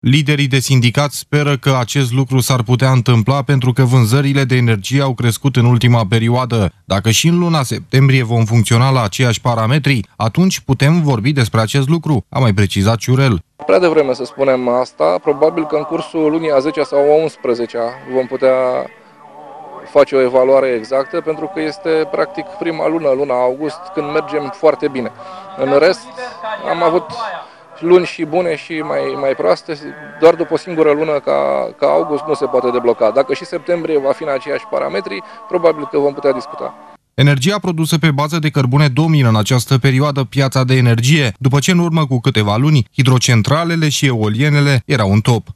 Liderii de sindicat speră că acest lucru s-ar putea întâmpla pentru că vânzările de energie au crescut în ultima perioadă. Dacă și în luna septembrie vom funcționa la aceiași parametri, atunci putem vorbi despre acest lucru, a mai precizat Ciurel. Prea devreme să spunem asta, probabil că în cursul lunii a 10 sau a 11 vom putea face o evaluare exactă, pentru că este practic prima lună, luna august, când mergem foarte bine. În rest, am avut luni și bune și mai, mai proaste, doar după o singură lună ca, ca august nu se poate debloca. Dacă și septembrie va fi în aceiași parametri, probabil că vom putea discuta. Energia produsă pe bază de cărbune domină în această perioadă piața de energie, după ce în urmă cu câteva luni, hidrocentralele și eolienele erau în top.